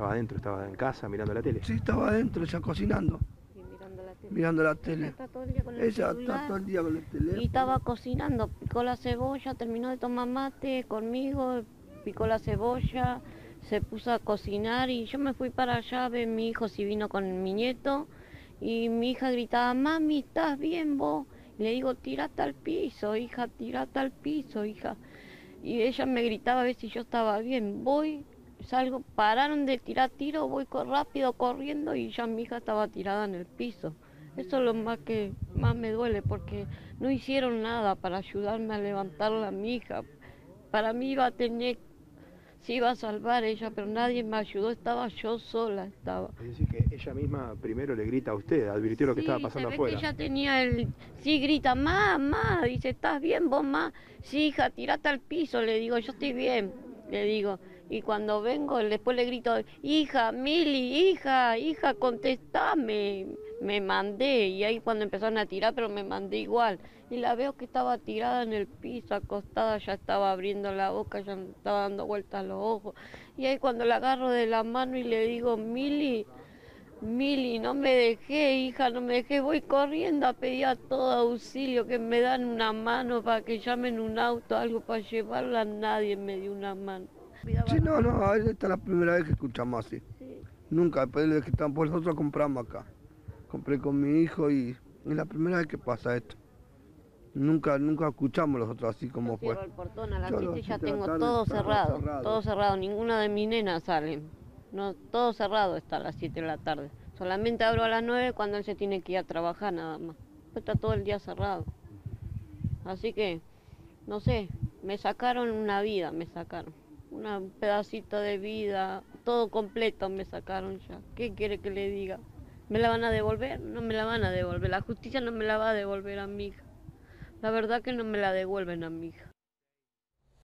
Estaba adentro, estaba en casa mirando la tele. Sí, estaba adentro, ya cocinando, Y mirando la tele. mirando la Ella está todo el día con el Ella está todo el día con el teléfono. Y estaba cocinando, picó la cebolla, terminó de tomar mate conmigo, picó la cebolla, se puso a cocinar y yo me fui para allá a ver mi hijo si vino con mi nieto y mi hija gritaba, mami, ¿estás bien vos? Y le digo, tirate al piso, hija, tirate al piso, hija. Y ella me gritaba a ver si yo estaba bien. Voy, salgo, pararon de tirar tiro, voy rápido corriendo y ya mi hija estaba tirada en el piso. Eso es lo más que más me duele porque no hicieron nada para ayudarme a levantarla a mi hija. Para mí iba a tener, se iba a salvar ella, pero nadie me ayudó, estaba yo sola, estaba. Es decir, que ella misma primero le grita a usted, advirtió lo que estaba pasando se ve afuera. que ella tenía el... Sí, grita, mamá, dice, ¿estás bien vos, ma? Sí, hija, tirate al piso, le digo, yo estoy bien, le digo. Y cuando vengo, después le grito, hija, Mili, hija, hija, contestame. Me mandé, y ahí cuando empezaron a tirar, pero me mandé igual. Y la veo que estaba tirada en el piso, acostada, ya estaba abriendo la boca, ya estaba dando vueltas los ojos. Y ahí cuando la agarro de la mano y le digo, Mili, Mili, no me dejé, hija, no me dejé. Voy corriendo a pedir a todo auxilio que me dan una mano para que llamen un auto, algo para llevarla. Nadie me dio una mano. Sí, no, no, esta es la primera vez que escuchamos así. Sí. Nunca, después de que estamos, pues nosotros compramos acá. Compré con mi hijo y es la primera vez que pasa esto. Nunca, nunca escuchamos los otros así como Yo fue. el portón a las Yo a las 7 ya tengo todo cerrado, cerrado. todo cerrado. Ninguna de mis nenas salen. No, todo cerrado está a las 7 de la tarde. Solamente abro a las 9 cuando él se tiene que ir a trabajar nada más. Está todo el día cerrado. Así que, no sé, me sacaron una vida, me sacaron. Un pedacito de vida, todo completo me sacaron ya. ¿Qué quiere que le diga? ¿Me la van a devolver? No me la van a devolver. La justicia no me la va a devolver a mi hija. La verdad que no me la devuelven a mi hija.